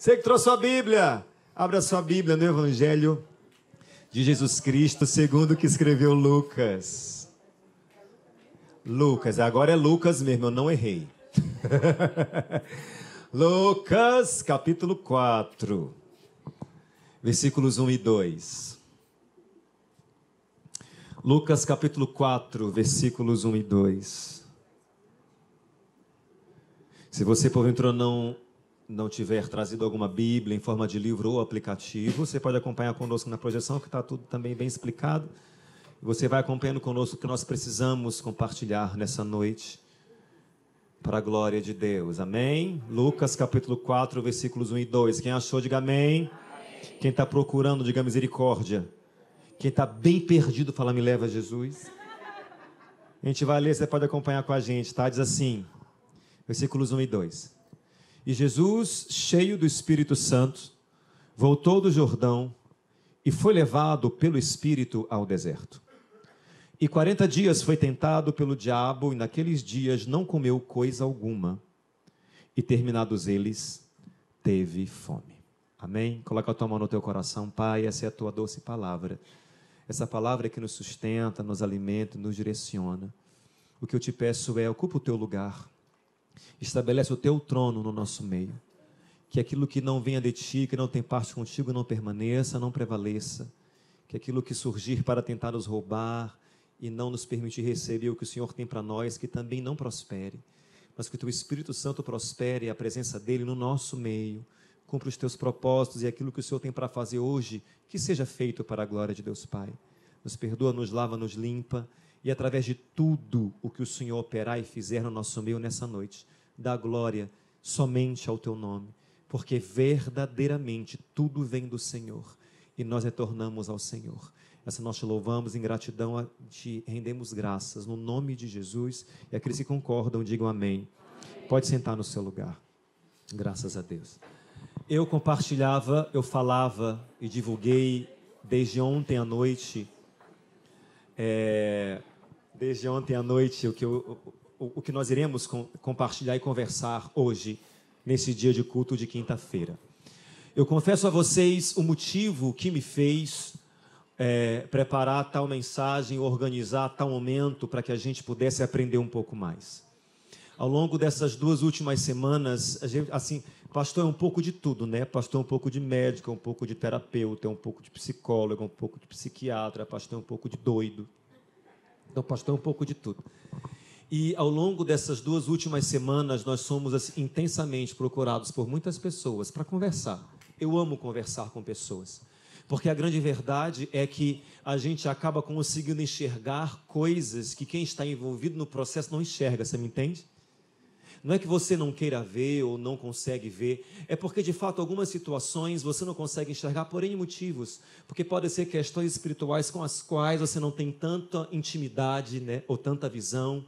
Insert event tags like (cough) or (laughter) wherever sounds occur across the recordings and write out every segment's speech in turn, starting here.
Você que trouxe sua Bíblia, abra sua Bíblia no Evangelho de Jesus Cristo, segundo o que escreveu Lucas. Lucas, agora é Lucas mesmo, eu não errei. (laughs) Lucas, capítulo 4, versículos 1 e 2. Lucas, capítulo 4, versículos 1 e 2. Se você, porventura, não não tiver trazido alguma Bíblia em forma de livro ou aplicativo, você pode acompanhar conosco na projeção, que está tudo também bem explicado. Você vai acompanhando conosco o que nós precisamos compartilhar nessa noite, para a glória de Deus. Amém? Lucas capítulo 4, versículos 1 e 2. Quem achou, diga amém. amém. Quem está procurando, diga misericórdia. Quem está bem perdido, fala, me leva Jesus. A gente vai ler, você pode acompanhar com a gente, tá? Diz assim, versículos 1 e 2. E Jesus, cheio do Espírito Santo, voltou do Jordão e foi levado pelo Espírito ao deserto. E quarenta dias foi tentado pelo diabo, e naqueles dias não comeu coisa alguma. E terminados eles, teve fome. Amém? Coloca a tua mão no teu coração, Pai, essa é a tua doce palavra. Essa palavra que nos sustenta, nos alimenta, nos direciona. O que eu te peço é, ocupa o teu lugar Estabelece o teu trono no nosso meio. Que aquilo que não venha de ti, que não tem parte contigo, não permaneça, não prevaleça. Que aquilo que surgir para tentar nos roubar e não nos permitir receber o que o Senhor tem para nós, que também não prospere. Mas que o teu Espírito Santo prospere a presença dele no nosso meio. Cumpra os teus propósitos e aquilo que o Senhor tem para fazer hoje, que seja feito para a glória de Deus Pai. Nos perdoa, nos lava, nos limpa e através de tudo o que o Senhor operar e fizer no nosso meio nessa noite, dá glória somente ao teu nome, porque verdadeiramente tudo vem do Senhor e nós retornamos ao Senhor. Essa nós te louvamos em gratidão, te rendemos graças no nome de Jesus e aqueles que concordam digam amém. amém. Pode sentar no seu lugar. Graças a Deus. Eu compartilhava, eu falava e divulguei desde ontem à noite é, desde ontem à noite o que, eu, o, o que nós iremos com, compartilhar e conversar hoje, nesse dia de culto de quinta-feira. Eu confesso a vocês o motivo que me fez é, preparar tal mensagem, organizar tal momento para que a gente pudesse aprender um pouco mais. Ao longo dessas duas últimas semanas, a gente, assim, pastor é um pouco de tudo, né? Pastor é um pouco de médico, é um pouco de terapeuta, é um pouco de psicólogo, é um pouco de psiquiatra, pastor é um pouco de doido. Então, pastor, é um pouco de tudo. E ao longo dessas duas últimas semanas, nós somos assim, intensamente procurados por muitas pessoas para conversar. Eu amo conversar com pessoas. Porque a grande verdade é que a gente acaba conseguindo enxergar coisas que quem está envolvido no processo não enxerga, você me entende? Não é que você não queira ver ou não consegue ver, é porque de fato algumas situações você não consegue enxergar por N motivos. Porque podem ser questões espirituais com as quais você não tem tanta intimidade né, ou tanta visão.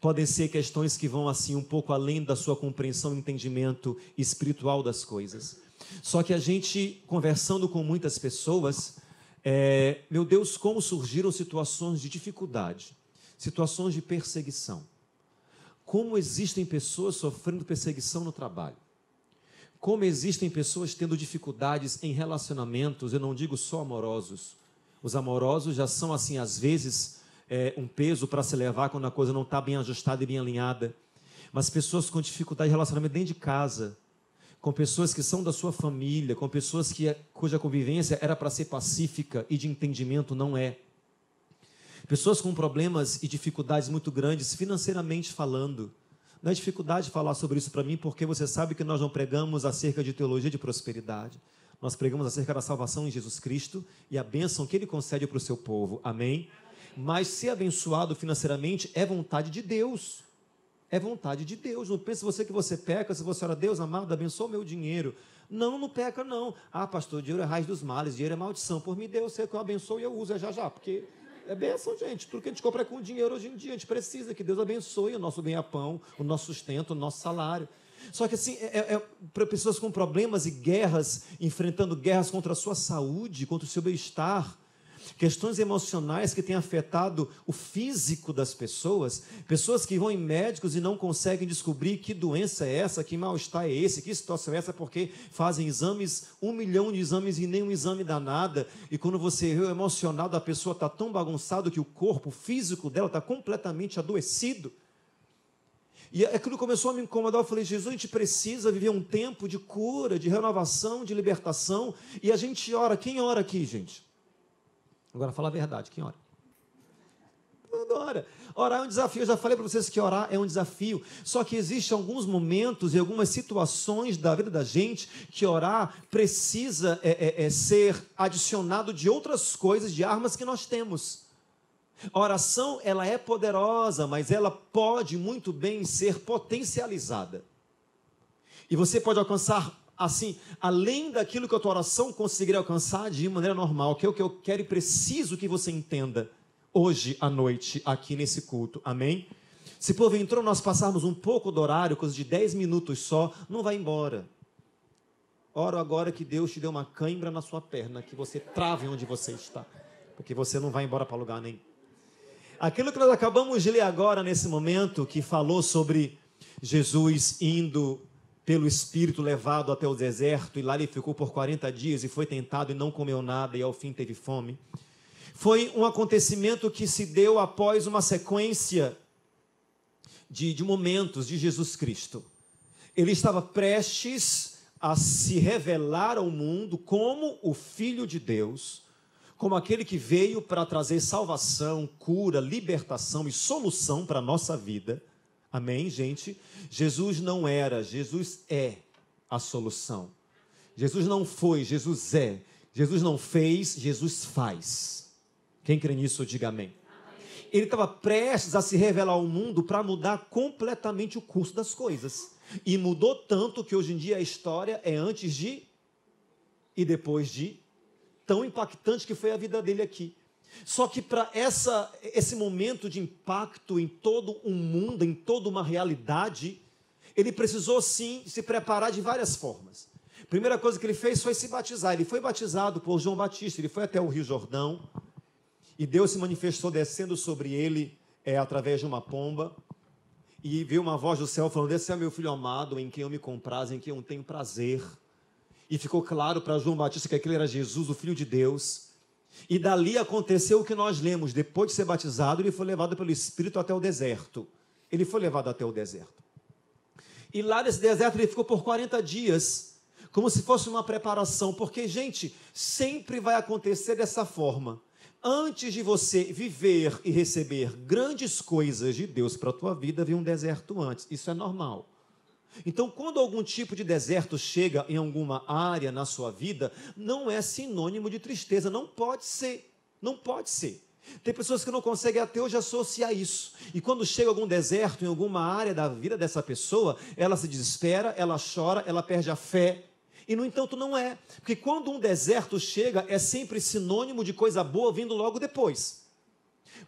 Podem ser questões que vão assim um pouco além da sua compreensão e entendimento espiritual das coisas. Só que a gente, conversando com muitas pessoas, é, meu Deus, como surgiram situações de dificuldade, situações de perseguição como existem pessoas sofrendo perseguição no trabalho. Como existem pessoas tendo dificuldades em relacionamentos, eu não digo só amorosos. Os amorosos já são, assim, às vezes, é, um peso para se levar quando a coisa não está bem ajustada e bem alinhada. Mas pessoas com dificuldade de relacionamento dentro de casa, com pessoas que são da sua família, com pessoas que, cuja convivência era para ser pacífica e de entendimento, não é. Pessoas com problemas e dificuldades muito grandes, financeiramente falando. Não é dificuldade falar sobre isso para mim, porque você sabe que nós não pregamos acerca de teologia de prosperidade. Nós pregamos acerca da salvação em Jesus Cristo e a bênção que Ele concede para o seu povo. Amém? Mas ser abençoado financeiramente é vontade de Deus. É vontade de Deus. Não pense você que você peca, se você ora, Deus amado, abençoa o meu dinheiro. Não, não peca, não. Ah, pastor, dinheiro é raiz dos males, dinheiro é maldição. Por mim, Deus, sei que eu abençoo e eu uso é já já, porque é bênção, gente. Tudo que a gente compra é com dinheiro hoje em dia. A gente precisa que Deus abençoe o nosso ganha-pão, o nosso sustento, o nosso salário. Só que assim, é, é, é para pessoas com problemas e guerras, enfrentando guerras contra a sua saúde, contra o seu bem-estar, questões emocionais que têm afetado o físico das pessoas, pessoas que vão em médicos e não conseguem descobrir que doença é essa, que mal-estar é esse, que situação é essa, porque fazem exames, um milhão de exames e nenhum exame dá nada, e quando você vê o emocional da pessoa está tão bagunçado que o corpo físico dela está completamente adoecido. E aquilo começou a me incomodar. Eu falei, Jesus, a gente precisa viver um tempo de cura, de renovação, de libertação. E a gente ora. Quem ora aqui, gente? Agora fala a verdade, quem ora? Ora. Orar é um desafio. Eu já falei para vocês que orar é um desafio. Só que existem alguns momentos e algumas situações da vida da gente que orar precisa é, é, é ser adicionado de outras coisas, de armas que nós temos. A oração, ela é poderosa, mas ela pode muito bem ser potencializada. E você pode alcançar, assim, além daquilo que a tua oração conseguiria alcançar de maneira normal, que é o que eu quero e preciso que você entenda hoje à noite, aqui nesse culto. Amém? Se porventura nós passarmos um pouco do horário, coisa de 10 minutos só, não vai embora. Oro agora que Deus te deu uma cãibra na sua perna, que você trave onde você está, porque você não vai embora para lugar nenhum. Aquilo que nós acabamos de ler agora, nesse momento, que falou sobre Jesus indo pelo Espírito levado até o deserto, e lá ele ficou por 40 dias e foi tentado e não comeu nada, e ao fim teve fome. Foi um acontecimento que se deu após uma sequência de, de momentos de Jesus Cristo. Ele estava prestes a se revelar ao mundo como o Filho de Deus como aquele que veio para trazer salvação, cura, libertação e solução para a nossa vida. Amém, gente? Jesus não era, Jesus é a solução. Jesus não foi, Jesus é. Jesus não fez, Jesus faz. Quem crê nisso, diga amém. Ele estava prestes a se revelar ao mundo para mudar completamente o curso das coisas. E mudou tanto que hoje em dia a história é antes de e depois de tão impactante que foi a vida dele aqui. Só que para esse momento de impacto em todo um mundo, em toda uma realidade, ele precisou sim se preparar de várias formas. Primeira coisa que ele fez foi se batizar. Ele foi batizado por João Batista. Ele foi até o Rio Jordão e Deus se manifestou descendo sobre ele é, através de uma pomba. E viu uma voz do céu falando: Esse é meu filho amado, em quem eu me comprazo, em quem eu tenho prazer e ficou claro para João Batista que aquele era Jesus, o Filho de Deus. E dali aconteceu o que nós lemos: depois de ser batizado, ele foi levado pelo Espírito até o deserto. Ele foi levado até o deserto. E lá nesse deserto ele ficou por 40 dias, como se fosse uma preparação, porque, gente, sempre vai acontecer dessa forma. Antes de você viver e receber grandes coisas de Deus para a tua vida, vem um deserto antes. Isso é normal. Então, quando algum tipo de deserto chega em alguma área na sua vida, não é sinônimo de tristeza, não pode ser. Não pode ser. Tem pessoas que não conseguem até hoje associar isso. E quando chega algum deserto em alguma área da vida dessa pessoa, ela se desespera, ela chora, ela perde a fé. E no entanto não é, porque quando um deserto chega, é sempre sinônimo de coisa boa vindo logo depois.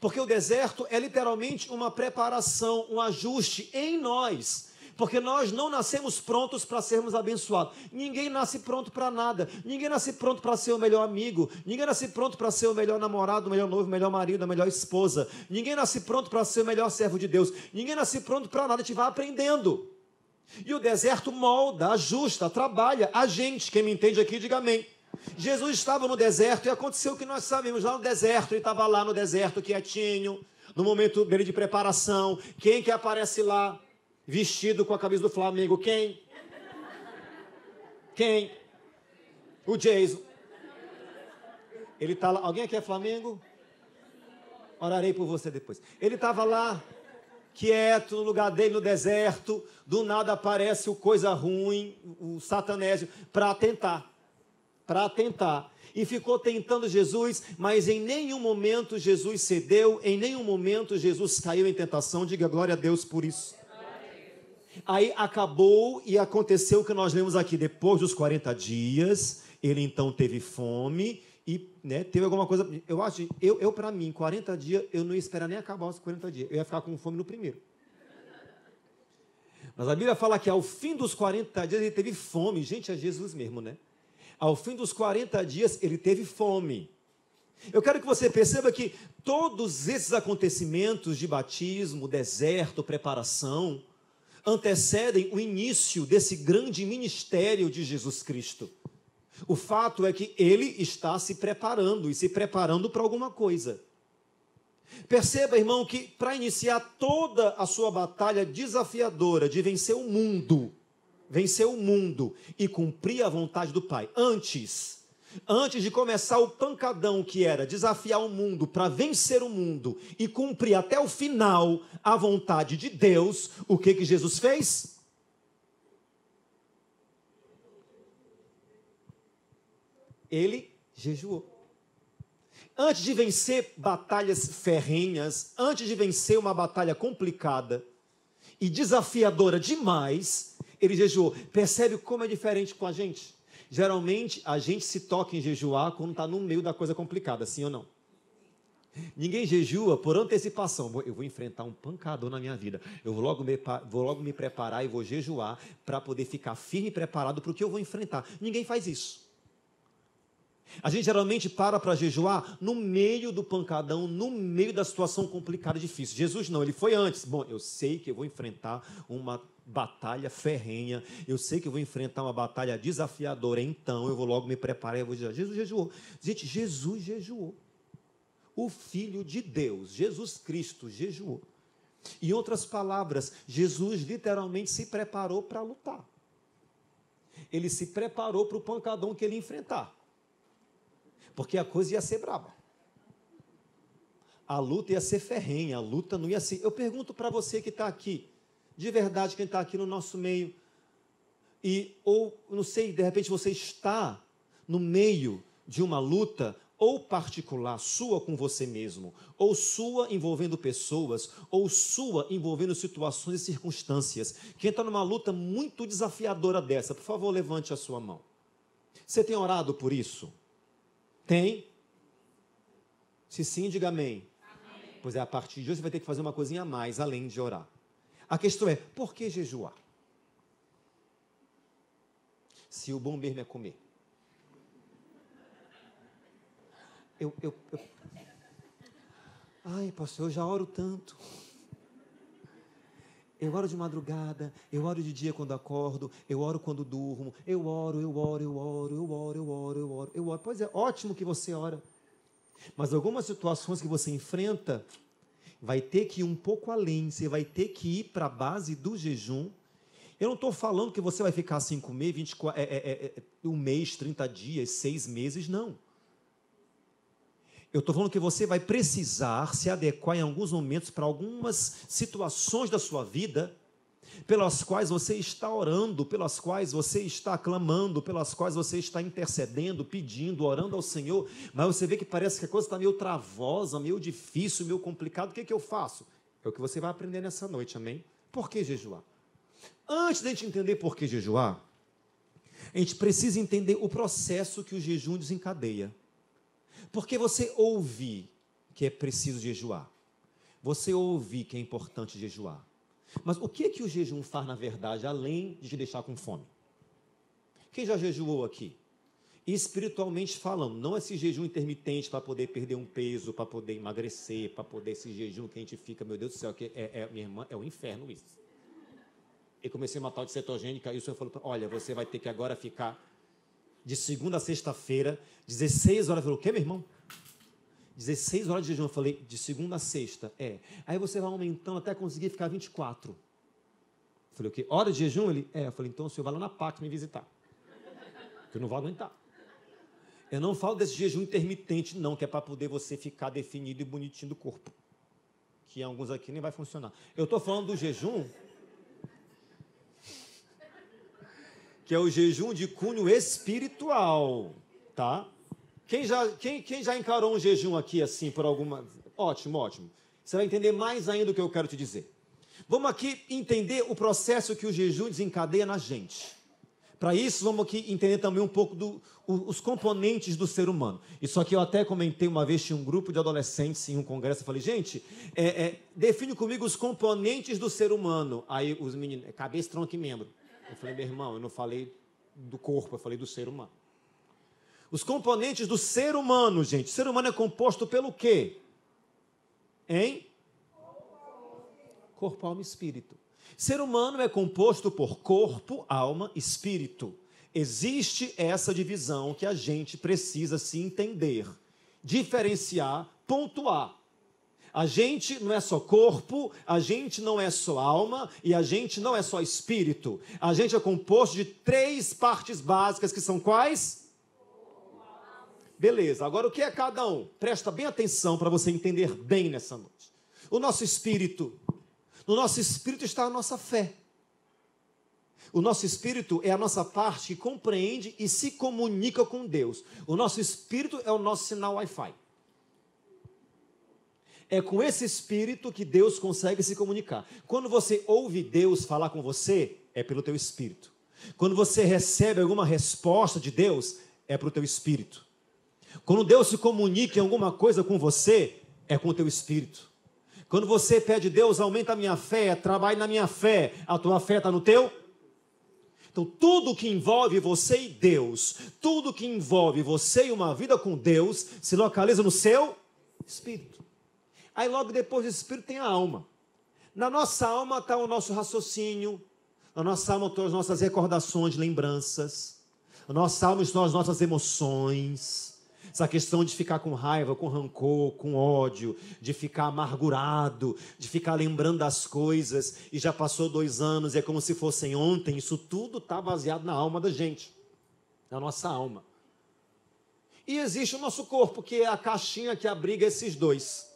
Porque o deserto é literalmente uma preparação, um ajuste em nós porque nós não nascemos prontos para sermos abençoados. Ninguém nasce pronto para nada. Ninguém nasce pronto para ser o melhor amigo. Ninguém nasce pronto para ser o melhor namorado, o melhor noivo, o melhor marido, a melhor esposa. Ninguém nasce pronto para ser o melhor servo de Deus. Ninguém nasce pronto para nada. A gente vai aprendendo. E o deserto molda, ajusta, trabalha a gente. Quem me entende aqui, diga amém. Jesus estava no deserto e aconteceu o que nós sabemos lá no deserto. Ele estava lá no deserto quietinho, no momento dele de preparação. Quem que aparece lá? Vestido com a camisa do Flamengo. Quem? Quem? O Jason. Ele está lá. Alguém aqui é Flamengo? Orarei por você depois. Ele estava lá, quieto, no lugar dele no deserto. Do nada aparece o coisa ruim, o satanésio, para tentar. Para tentar. E ficou tentando Jesus, mas em nenhum momento Jesus cedeu, em nenhum momento Jesus caiu em tentação. Diga glória a Deus por isso. Aí acabou e aconteceu o que nós lemos aqui. Depois dos 40 dias, ele então teve fome e né, teve alguma coisa. Eu acho, eu, eu para mim, 40 dias, eu não ia esperar nem acabar os 40 dias. Eu ia ficar com fome no primeiro. Mas a Bíblia fala que ao fim dos 40 dias ele teve fome. Gente, é Jesus mesmo, né? Ao fim dos 40 dias ele teve fome. Eu quero que você perceba que todos esses acontecimentos de batismo, deserto, preparação, antecedem o início desse grande ministério de Jesus Cristo. O fato é que ele está se preparando e se preparando para alguma coisa. Perceba, irmão, que para iniciar toda a sua batalha desafiadora de vencer o mundo, vencer o mundo e cumprir a vontade do Pai, antes, antes de começar o pancadão que era desafiar o mundo para vencer o mundo e cumprir até o final a vontade de Deus, o que que Jesus fez? ele jejuou. Antes de vencer batalhas ferrenhas, antes de vencer uma batalha complicada e desafiadora demais, ele jejuou. Percebe como é diferente com a gente? Geralmente a gente se toca em jejuar quando está no meio da coisa complicada, sim ou não? Ninguém jejua por antecipação. Eu vou enfrentar um pancador na minha vida. Eu vou logo me, vou logo me preparar e vou jejuar para poder ficar firme e preparado para o que eu vou enfrentar. Ninguém faz isso. A gente geralmente para para jejuar no meio do pancadão, no meio da situação complicada e difícil. Jesus não, ele foi antes. Bom, eu sei que eu vou enfrentar uma batalha ferrenha, eu sei que eu vou enfrentar uma batalha desafiadora, então eu vou logo me preparar e vou jejuar. Jesus jejuou. Gente, Jesus jejuou. O Filho de Deus, Jesus Cristo, jejuou. Em outras palavras, Jesus literalmente se preparou para lutar. Ele se preparou para o pancadão que ele ia enfrentar porque a coisa ia ser braba. A luta ia ser ferrenha, a luta não ia ser. Eu pergunto para você que está aqui, de verdade, quem está aqui no nosso meio, e ou não sei, de repente você está no meio de uma luta ou particular, sua com você mesmo, ou sua envolvendo pessoas, ou sua envolvendo situações e circunstâncias. Quem está numa luta muito desafiadora dessa, por favor, levante a sua mão. Você tem orado por isso? Tem? Se sim, diga amém. amém. Pois é, a partir de hoje você vai ter que fazer uma coisinha a mais, além de orar. A questão é, por que jejuar? Se o bom mesmo é comer. Eu, eu, eu... Ai, pastor, eu já oro tanto. Eu oro de madrugada, eu oro de dia quando acordo, eu oro quando durmo, eu oro, eu oro, eu oro, eu oro, eu oro, eu oro, eu oro. Pois é, ótimo que você ora. Mas algumas situações que você enfrenta, vai ter que ir um pouco além, você vai ter que ir para a base do jejum. Eu não estou falando que você vai ficar sem comer 24, é, é, é, um mês, 30 dias, seis meses, não. Eu estou falando que você vai precisar se adequar em alguns momentos para algumas situações da sua vida pelas quais você está orando, pelas quais você está clamando, pelas quais você está intercedendo, pedindo, orando ao Senhor, mas você vê que parece que a coisa está meio travosa, meio difícil, meio complicado. O que, é que eu faço? É o que você vai aprender nessa noite, amém? Por que jejuar? Antes de a gente entender por que jejuar, a gente precisa entender o processo que o jejum desencadeia. Porque você ouve que é preciso jejuar. Você ouve que é importante jejuar. Mas o que é que o jejum faz na verdade, além de te deixar com fome? Quem já jejuou aqui? Espiritualmente falando, não esse jejum intermitente para poder perder um peso, para poder emagrecer, para poder esse jejum que a gente fica, meu Deus do céu, que é, é minha irmã, é o um inferno isso. E comecei uma tal de cetogênica, e o senhor falou: olha, você vai ter que agora ficar de segunda a sexta-feira, 16 horas. Falou, o que, meu irmão? 16 horas de jejum. Eu falei, de segunda a sexta. É. Aí você vai aumentando até conseguir ficar 24. Eu falei, o quê? Hora de jejum? Ele, é. Eu falei, então o senhor vai lá na PAC me visitar. Que eu não vou aguentar. Eu não falo desse jejum intermitente, não, que é para poder você ficar definido e bonitinho do corpo. Que alguns aqui nem vai funcionar. Eu estou falando do jejum que é o jejum de cunho espiritual, tá? Quem já, quem, quem já encarou um jejum aqui assim por alguma. Ótimo, ótimo. Você vai entender mais ainda o que eu quero te dizer. Vamos aqui entender o processo que o jejum desencadeia na gente. Para isso, vamos aqui entender também um pouco dos do, componentes do ser humano. Isso aqui eu até comentei uma vez, tinha um grupo de adolescentes em um congresso. Eu falei, gente, é, é, define comigo os componentes do ser humano. Aí os meninos, é cabeça, tronco e membro. Eu falei, meu irmão, eu não falei do corpo, eu falei do ser humano. Os componentes do ser humano, gente. O ser humano é composto pelo quê? Hein? Corpo, alma e espírito. Ser humano é composto por corpo, alma e espírito. Existe essa divisão que a gente precisa se entender, diferenciar, pontuar. A gente não é só corpo, a gente não é só alma e a gente não é só espírito. A gente é composto de três partes básicas que são quais? Beleza, agora o que é cada um? Presta bem atenção para você entender bem nessa noite. O nosso espírito. No nosso espírito está a nossa fé. O nosso espírito é a nossa parte que compreende e se comunica com Deus. O nosso espírito é o nosso sinal Wi-Fi. É com esse espírito que Deus consegue se comunicar. Quando você ouve Deus falar com você, é pelo teu espírito. Quando você recebe alguma resposta de Deus, é para o teu espírito. Quando Deus se comunica em alguma coisa com você, é com o teu espírito. Quando você pede, Deus, aumenta a minha fé, trabalhe na minha fé, a tua fé está no teu? Então, tudo que envolve você e Deus, tudo que envolve você e uma vida com Deus, se localiza no seu espírito. Aí logo depois do espírito tem a alma. Na nossa alma está o nosso raciocínio, na nossa alma estão as nossas recordações, lembranças, na nossa alma estão as nossas emoções. Essa questão de ficar com raiva, com rancor, com ódio, de ficar amargurado, de ficar lembrando das coisas e já passou dois anos e é como se fossem ontem, isso tudo está baseado na alma da gente, na nossa alma. E existe o nosso corpo, que é a caixinha que abriga esses dois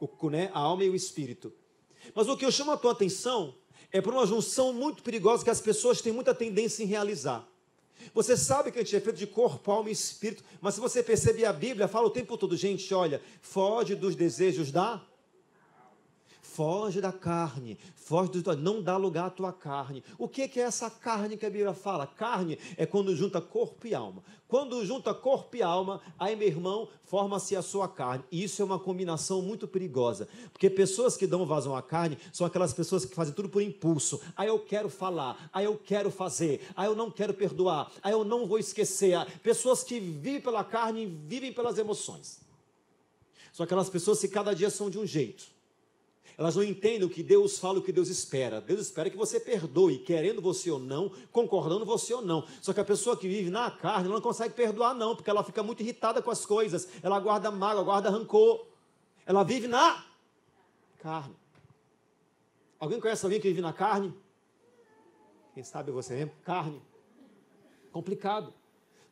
o, né, a alma e o espírito. Mas o que eu chamo a tua atenção é para uma junção muito perigosa que as pessoas têm muita tendência em realizar. Você sabe que a gente é feito de corpo, alma e espírito, mas se você perceber a Bíblia, fala o tempo todo, gente, olha, foge dos desejos da Foge da carne, foge do não dá lugar à tua carne. O que é essa carne que a Bíblia fala? Carne é quando junta corpo e alma. Quando junta corpo e alma, aí, meu irmão, forma-se a sua carne. E isso é uma combinação muito perigosa, porque pessoas que dão vazão à carne são aquelas pessoas que fazem tudo por impulso. Aí eu quero falar, aí eu quero fazer, aí eu não quero perdoar, aí eu não vou esquecer. Pessoas que vivem pela carne vivem pelas emoções. São aquelas pessoas que cada dia são de um jeito. Elas não entendem o que Deus fala, o que Deus espera. Deus espera que você perdoe, querendo você ou não, concordando você ou não. Só que a pessoa que vive na carne não consegue perdoar, não, porque ela fica muito irritada com as coisas. Ela guarda mágoa, guarda rancor. Ela vive na carne. Alguém conhece alguém que vive na carne? Quem sabe você mesmo? Carne. Complicado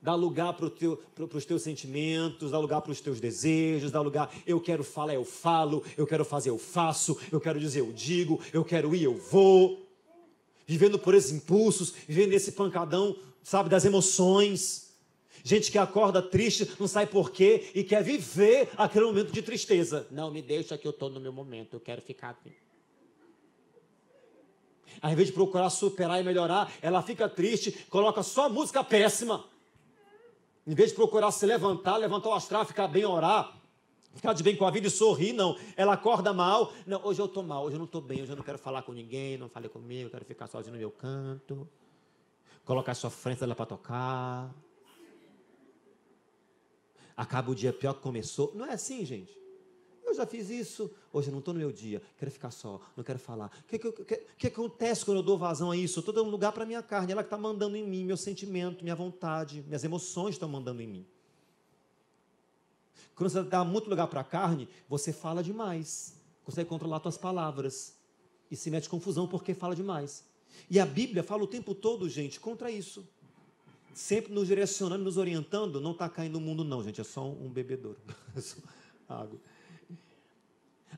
dá lugar para teu, os teus sentimentos, dá lugar para os teus desejos, dá lugar, eu quero falar, eu falo, eu quero fazer, eu faço, eu quero dizer, eu digo, eu quero ir, eu vou. Vivendo por esses impulsos, vivendo nesse pancadão, sabe, das emoções. Gente que acorda triste, não sabe por quê e quer viver aquele momento de tristeza. Não, me deixa que eu estou no meu momento, eu quero ficar aqui. Ao invés de procurar superar e melhorar, ela fica triste, coloca só música péssima. Em vez de procurar se levantar, levantar o astral, ficar bem, orar, ficar de bem com a vida e sorrir, não. Ela acorda mal. Não, hoje eu estou mal, hoje eu não estou bem, hoje eu não quero falar com ninguém, não falei comigo, quero ficar sozinho no meu canto. Colocar a sua frente dela para tocar. Acaba o dia pior que começou. Não é assim, gente. Eu já fiz isso, hoje eu não estou no meu dia, quero ficar só, não quero falar. O que, que, que, que, acontece quando eu dou vazão a isso? Eu estou dando lugar para a minha carne, ela que está mandando em mim, meu sentimento, minha vontade, minhas emoções estão mandando em mim. Quando você dá muito lugar para a carne, você fala demais, consegue controlar suas palavras e se mete confusão porque fala demais. E a Bíblia fala o tempo todo, gente, contra isso. Sempre nos direcionando, nos orientando. Não está caindo no mundo, não, gente, é só um bebedouro. (laughs) água.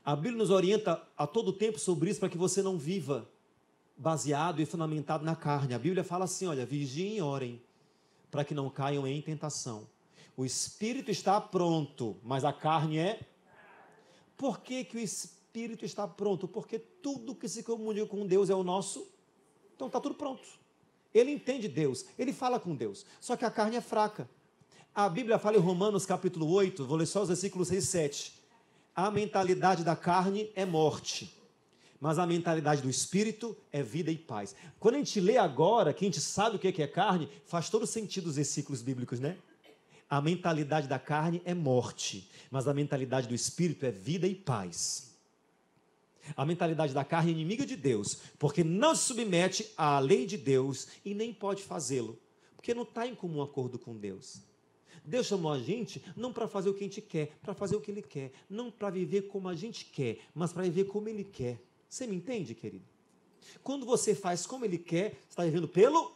A Bíblia nos orienta a todo tempo sobre isso para que você não viva baseado e fundamentado na carne. A Bíblia fala assim: olha, vigiem e orem para que não caiam em tentação. O espírito está pronto, mas a carne é. Por que, que o espírito está pronto? Porque tudo que se comunica com Deus é o nosso. Então está tudo pronto. Ele entende Deus, ele fala com Deus. Só que a carne é fraca. A Bíblia fala em Romanos capítulo 8, vou ler só os versículos 6 e 7 a mentalidade da carne é morte, mas a mentalidade do espírito é vida e paz. Quando a gente lê agora, que a gente sabe o que é carne, faz todo sentido os versículos bíblicos, né? A mentalidade da carne é morte, mas a mentalidade do espírito é vida e paz. A mentalidade da carne é inimiga de Deus, porque não se submete à lei de Deus e nem pode fazê-lo, porque não está em comum acordo com Deus. Deus chamou a gente não para fazer o que a gente quer, para fazer o que Ele quer, não para viver como a gente quer, mas para viver como Ele quer. Você me entende, querido? Quando você faz como Ele quer, você está vivendo pelo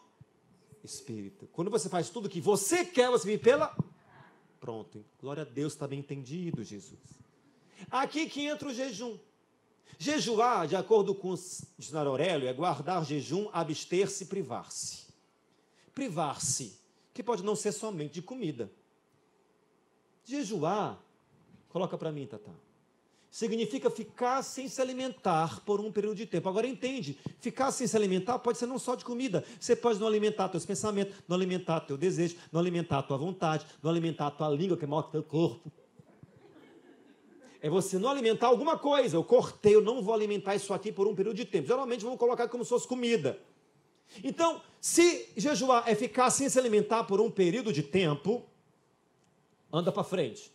Espírito. Quando você faz tudo o que você quer, você vive pela. Pronto. Glória a Deus, está bem entendido, Jesus. Aqui que entra o jejum. Jejuar, de acordo com o dicionário Aurélio, é guardar jejum, abster-se, privar-se. Privar-se, que pode não ser somente de comida. Jejuar, coloca para mim, Tata, significa ficar sem se alimentar por um período de tempo. Agora entende, ficar sem se alimentar pode ser não só de comida. Você pode não alimentar teus pensamentos, não alimentar teu desejo, não alimentar tua vontade, não alimentar tua língua, que é maior que teu corpo é você não alimentar alguma coisa. Eu cortei, eu não vou alimentar isso aqui por um período de tempo. Geralmente vamos colocar como se fosse comida. Então, se jejuar é ficar sem se alimentar por um período de tempo, anda para frente.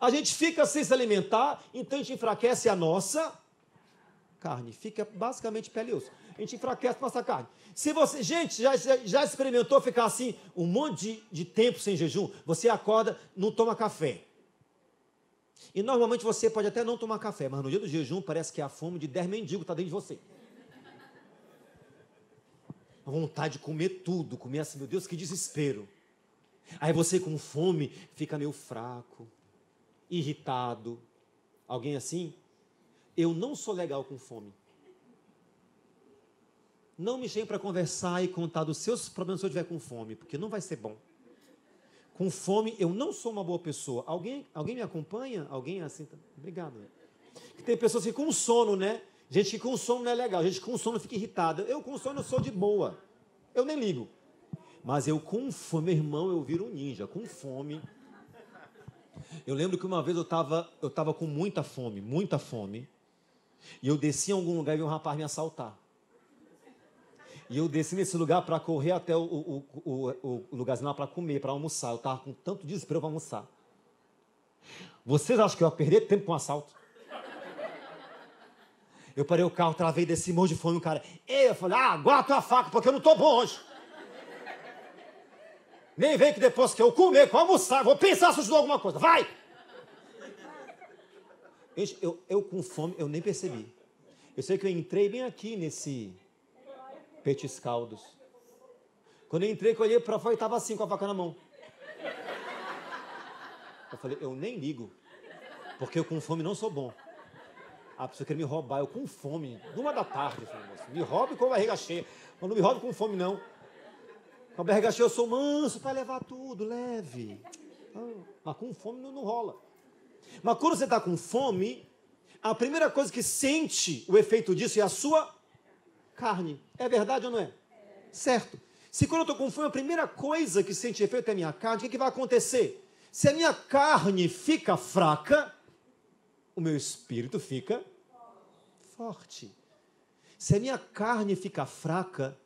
A gente fica sem se alimentar, então a gente enfraquece a nossa carne. Fica basicamente pele e osso. A gente enfraquece a nossa carne. Se você, gente, já, já experimentou ficar assim um monte de, de tempo sem jejum? Você acorda, não toma café. E normalmente você pode até não tomar café, mas no dia do jejum parece que a fome de 10 mendigos está dentro de você. A vontade de comer tudo, comer assim, meu Deus, que desespero. Aí você com fome fica meio fraco, irritado. Alguém assim? Eu não sou legal com fome. Não me chame para conversar e contar dos seus problemas se eu estiver com fome, porque não vai ser bom com fome, eu não sou uma boa pessoa. Alguém, alguém me acompanha? Alguém assim? Obrigado. Tem pessoas que com sono, né? Gente que com sono não é legal, gente que com sono fica irritada. Eu com sono eu sou de boa. Eu nem ligo. Mas eu com fome, meu irmão, eu viro um ninja. Com fome. Eu lembro que uma vez eu estava eu tava com muita fome, muita fome. E eu desci em algum lugar e vi um rapaz me assaltar. E eu desci nesse lugar para correr até o, o, o, o lugarzinho lá para comer, para almoçar. Eu estava com tanto desespero para almoçar. Vocês acham que eu ia perder tempo com um assalto? Eu parei o carro, travei desse monte de fome, o cara. Eu falei, ah, guarda a faca, porque eu não estou bom hoje. Nem vem que depois que eu comer, que eu almoçar, vou pensar se eu alguma coisa. Vai! Gente, eu, eu com fome, eu nem percebi. Eu sei que eu entrei bem aqui nesse, petiscaldos. Quando eu entrei, que eu olhei para fora e estava assim, com a faca na mão. Eu falei, eu nem ligo, porque eu com fome não sou bom. A pessoa quer me roubar, eu com fome, numa da tarde, falei, moço, me roube com a barriga cheia, mas não me roube com fome não. Com eu sou manso para levar tudo, leve. Mas com fome não, não rola. Mas quando você está com fome, a primeira coisa que sente o efeito disso é a sua carne. É verdade ou não é? Certo. Se quando eu estou com fome, a primeira coisa que sente efeito é a minha carne, o que, que vai acontecer? Se a minha carne fica fraca, o meu espírito fica forte. Se a minha carne fica fraca,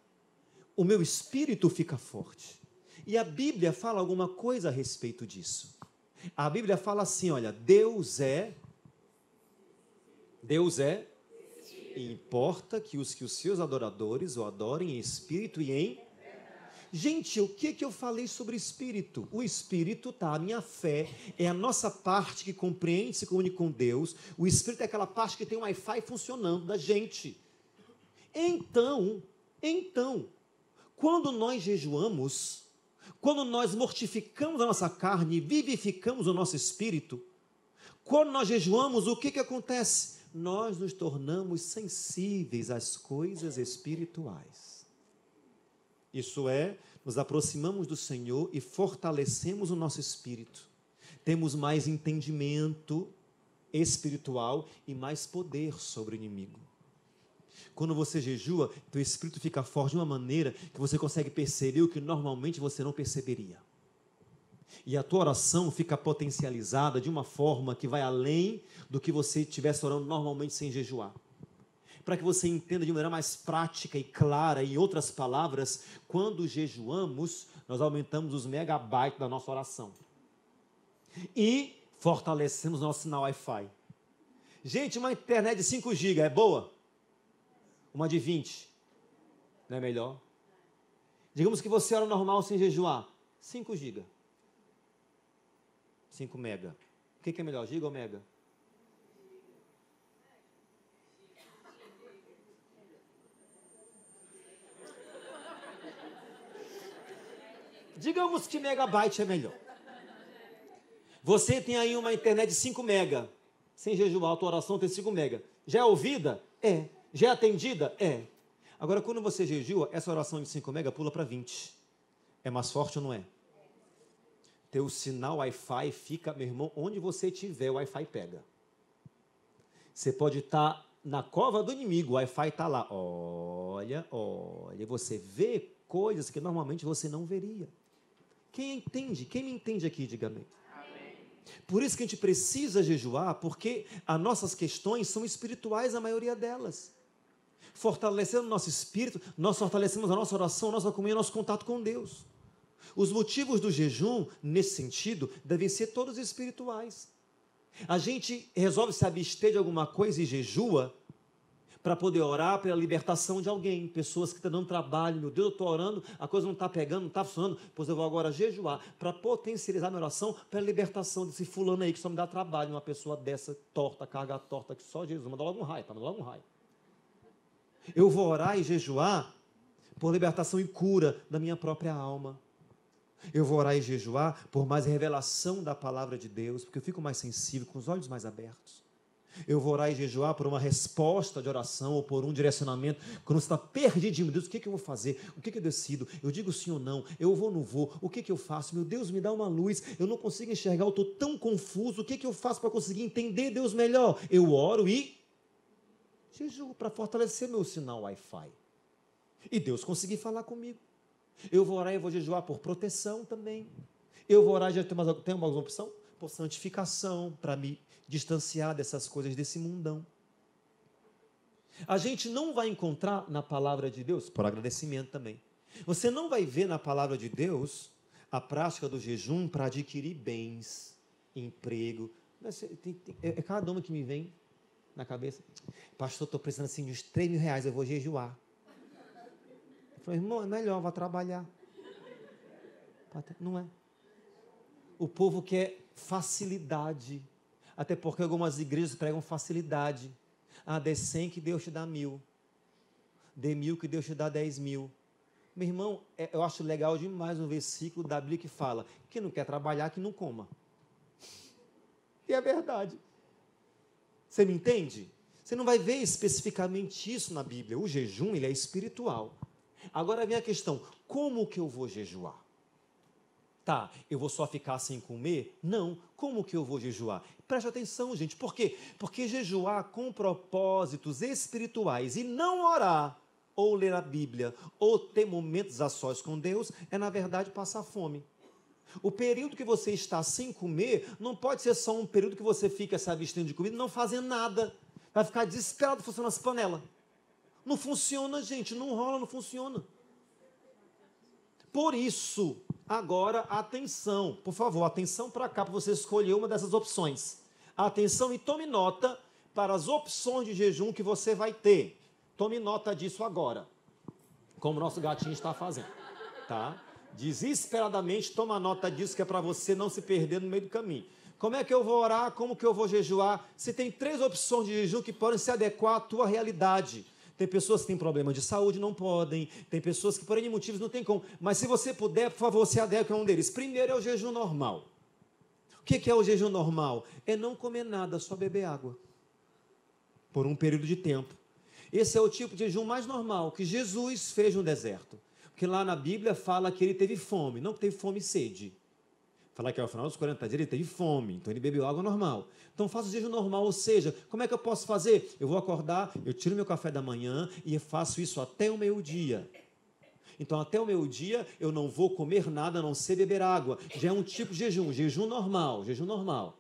o meu espírito fica forte. E a Bíblia fala alguma coisa a respeito disso. A Bíblia fala assim: olha, Deus é. Deus é importa que os que os seus adoradores o adorem em espírito e em Gente, o que que eu falei sobre espírito? O espírito tá, a minha fé é a nossa parte que compreende, se comunica com Deus. O espírito é aquela parte que tem o Wi-Fi funcionando da gente. Então, então, quando nós jejuamos, quando nós mortificamos a nossa carne e vivificamos o nosso espírito, quando nós jejuamos, o que que acontece? nós nos tornamos sensíveis às coisas espirituais. Isso é, nos aproximamos do Senhor e fortalecemos o nosso espírito. Temos mais entendimento espiritual e mais poder sobre o inimigo. Quando você jejua, teu espírito fica forte de uma maneira que você consegue perceber o que normalmente você não perceberia. E a tua oração fica potencializada de uma forma que vai além do que você estivesse orando normalmente sem jejuar. Para que você entenda de maneira mais prática e clara, em outras palavras, quando jejuamos, nós aumentamos os megabytes da nossa oração. E fortalecemos nosso sinal Wi-Fi. Gente, uma internet de 5 GB é boa? Uma de 20. Não é melhor? Digamos que você ora normal sem jejuar. 5 GB. 5 mega. O que é melhor, giga ou mega? Digamos que megabyte é melhor. Você tem aí uma internet de 5 mega. Sem jejuar, a tua oração tem 5 mega. Já é ouvida? É. Já é atendida? É. Agora, quando você jejua, essa oração de 5 mega pula para 20. É mais forte ou não é? Teu sinal Wi-Fi fica, meu irmão, onde você estiver, o Wi-Fi pega. Você pode estar tá na cova do inimigo, o Wi-Fi está lá. Olha, olha, você vê coisas que normalmente você não veria. Quem entende? Quem me entende aqui, diga amém. Por isso que a gente precisa jejuar, porque as nossas questões são espirituais, a maioria delas. Fortalecendo o nosso espírito, nós fortalecemos a nossa oração, a nossa comunhão, nosso contato com Deus. Os motivos do jejum, nesse sentido, devem ser todos espirituais. A gente resolve se abster de alguma coisa e jejua para poder orar pela libertação de alguém, pessoas que estão dando trabalho, meu Deus, eu estou orando, a coisa não está pegando, não está funcionando, pois eu vou agora jejuar para potencializar minha oração pela libertação desse fulano aí que só me dá trabalho, uma pessoa dessa torta, carga torta, que só Jesus, manda logo um raio, tá? manda logo um raio. Eu vou orar e jejuar por libertação e cura da minha própria alma. Eu vou orar e jejuar por mais revelação da palavra de Deus, porque eu fico mais sensível, com os olhos mais abertos. Eu vou orar e jejuar por uma resposta de oração ou por um direcionamento. Quando você está perdido, meu Deus, o que, que eu vou fazer? O que, que eu decido? Eu digo sim ou não? Eu vou ou não vou? O que, que eu faço? Meu Deus, me dá uma luz. Eu não consigo enxergar, eu estou tão confuso. O que, que eu faço para conseguir entender Deus melhor? Eu oro e jejuo para fortalecer meu sinal Wi-Fi. E Deus conseguir falar comigo. Eu vou orar e vou jejuar por proteção também. Eu vou orar já tem mais, tem mais uma opção? Por santificação, para me distanciar dessas coisas desse mundão. A gente não vai encontrar na palavra de Deus, por agradecimento também. Você não vai ver na palavra de Deus a prática do jejum para adquirir bens, emprego. É, é cada uma que me vem na cabeça. Pastor, estou precisando assim de uns 3 mil reais, eu vou jejuar. Eu falei, irmão, é melhor, vá trabalhar. Não é. O povo quer facilidade. Até porque algumas igrejas pregam facilidade. Ah, dê 100 que Deus te dá mil. Dê mil que Deus te dá 10 mil. Meu irmão, é, eu acho legal demais um versículo da Bíblia que fala: que não quer trabalhar, que não coma. E é verdade. Você me entende? Você não vai ver especificamente isso na Bíblia. O jejum, ele é espiritual. Agora vem a questão: como que eu vou jejuar? Tá, eu vou só ficar sem comer? Não. Como que eu vou jejuar? Preste atenção, gente. Por quê? Porque jejuar com propósitos espirituais e não orar, ou ler a Bíblia, ou ter momentos a sós com Deus, é na verdade passar fome. O período que você está sem comer não pode ser só um período que você fica se abstendo de comida não fazendo nada. Vai ficar desesperado funcionando as panelas. Não funciona, gente, não rola, não funciona. Por isso, agora atenção, por favor, atenção para cá para você escolher uma dessas opções. Atenção e tome nota para as opções de jejum que você vai ter. Tome nota disso agora, como o nosso gatinho está fazendo, tá? Desesperadamente toma nota disso que é para você não se perder no meio do caminho. Como é que eu vou orar? Como que eu vou jejuar? Se tem três opções de jejum que podem se adequar à tua realidade. Tem pessoas que têm problemas de saúde, não podem. Tem pessoas que, por N motivos, não tem como. Mas se você puder, por favor, se adeque a um deles. Primeiro é o jejum normal. O que é o jejum normal? É não comer nada, só beber água. Por um período de tempo. Esse é o tipo de jejum mais normal que Jesus fez no deserto. Porque lá na Bíblia fala que ele teve fome, não que teve fome e sede. Falar que ao final dos 40 dias ele teve fome, então ele bebeu água normal. Então faço o jejum normal, ou seja, como é que eu posso fazer? Eu vou acordar, eu tiro meu café da manhã e faço isso até o meio-dia. Então, até o meio-dia, eu não vou comer nada a não ser beber água. Já é um tipo de jejum, jejum normal, jejum normal.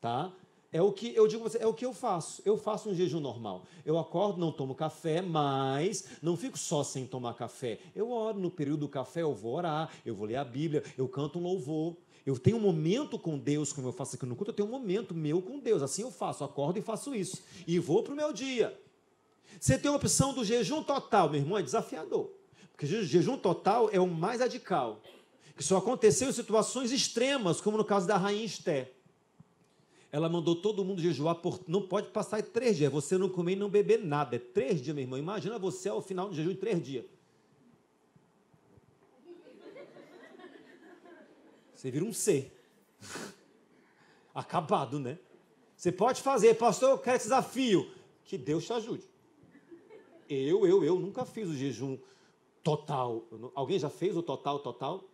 Tá? É o que eu digo você, é o que eu faço. Eu faço um jejum normal. Eu acordo, não tomo café, mas não fico só sem tomar café. Eu oro no período do café, eu vou orar, eu vou ler a Bíblia, eu canto um louvor. Eu tenho um momento com Deus, como eu faço aqui no culto, eu tenho um momento meu com Deus. Assim eu faço, acordo e faço isso. E vou para o meu dia. Você tem a opção do jejum total, meu irmão, é desafiador. Porque jejum total é o mais radical. Que só aconteceu em situações extremas, como no caso da rainha Esté ela mandou todo mundo jejuar por. Não pode passar três dias. Você não comer e não beber nada. É três dias, meu irmão. Imagina você ao final do jejum em três dias. Você vira um ser. (laughs) Acabado, né? Você pode fazer, pastor, eu quero esse desafio. Que Deus te ajude. Eu, eu, eu nunca fiz o jejum total. Alguém já fez o total, total?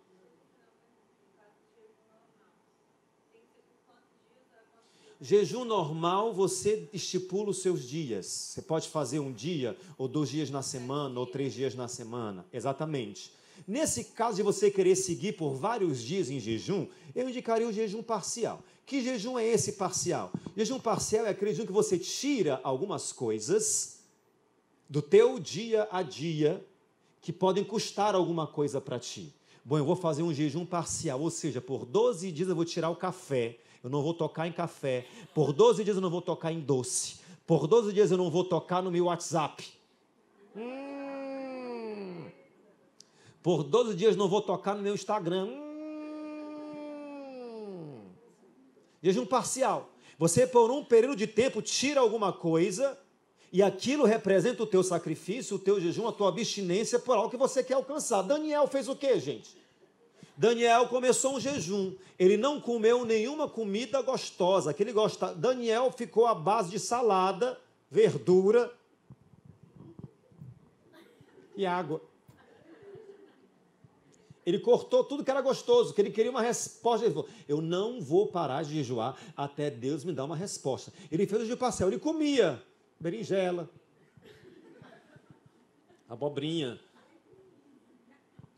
Jejum normal, você estipula os seus dias. Você pode fazer um dia, ou dois dias na semana, ou três dias na semana. Exatamente. Nesse caso de você querer seguir por vários dias em jejum, eu indicaria o jejum parcial. Que jejum é esse parcial? Jejum parcial é aquele jejum que você tira algumas coisas do teu dia a dia que podem custar alguma coisa para ti. Bom, eu vou fazer um jejum parcial, ou seja, por 12 dias eu vou tirar o café, eu não vou tocar em café. Por 12 dias eu não vou tocar em doce. Por 12 dias eu não vou tocar no meu WhatsApp. Hum. Por 12 dias não vou tocar no meu Instagram. Hum. Jejum parcial. Você, por um período de tempo, tira alguma coisa e aquilo representa o teu sacrifício, o teu jejum, a tua abstinência por algo que você quer alcançar. Daniel fez o quê, gente? Daniel começou um jejum. Ele não comeu nenhuma comida gostosa. Que ele gosta. Daniel ficou à base de salada, verdura e água. Ele cortou tudo que era gostoso, que ele queria uma resposta. Ele falou: Eu não vou parar de jejuar até Deus me dar uma resposta. Ele fez o de pastel, ele comia berinjela, abobrinha,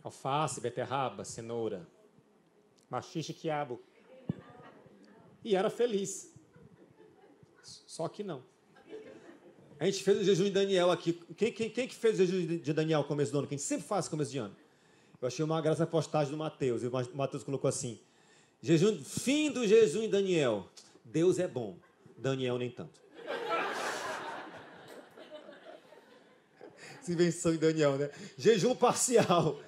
alface, beterraba, cenoura, machixe quiabo. E era feliz. Só que não. A gente fez o jejum de Daniel aqui. Quem, quem, quem que fez o jejum de Daniel no começo do ano? Quem sempre faz no começo de ano? Eu achei uma graça a postagem do Mateus. E o Mateus colocou assim: jejum, fim do jejum de Daniel. Deus é bom, Daniel nem tanto. (laughs) Se invenção em Daniel, né? Jejum parcial.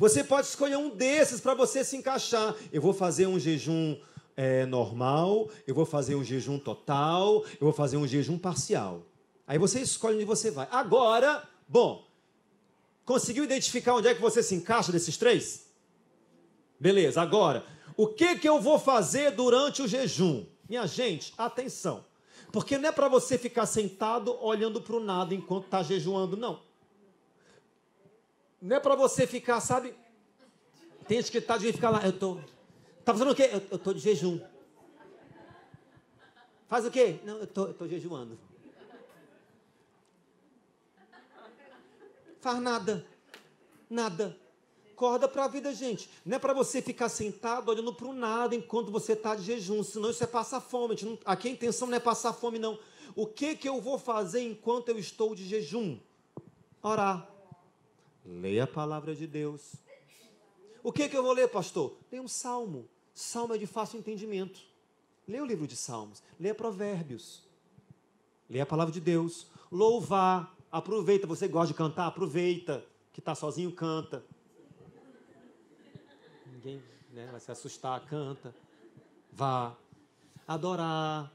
Você pode escolher um desses para você se encaixar. Eu vou fazer um jejum é, normal, eu vou fazer um jejum total, eu vou fazer um jejum parcial. Aí você escolhe onde você vai. Agora, bom, conseguiu identificar onde é que você se encaixa desses três? Beleza, agora, o que, que eu vou fazer durante o jejum? Minha gente, atenção. Porque não é para você ficar sentado olhando para o nada enquanto está jejuando, não. Não é para você ficar, sabe? Tem gente que está de ficar lá, eu tô. Tá fazendo o quê? Eu, eu tô de jejum. Faz o quê? Não, eu tô, eu tô jejuando. Faz nada. Nada. Acorda para a vida, gente. Não é para você ficar sentado olhando para o nada enquanto você está de jejum, senão isso é passar fome. Aqui a intenção não é passar fome, não. O que, que eu vou fazer enquanto eu estou de jejum? Orar. Leia a palavra de Deus. O que, que eu vou ler, pastor? Leia um salmo. Salmo é de fácil entendimento. Leia o livro de Salmos. Leia Provérbios. Leia a palavra de Deus. Louvar. Aproveita. Você gosta de cantar? Aproveita. Que está sozinho, canta. Ninguém né, vai se assustar, canta. Vá. Adorar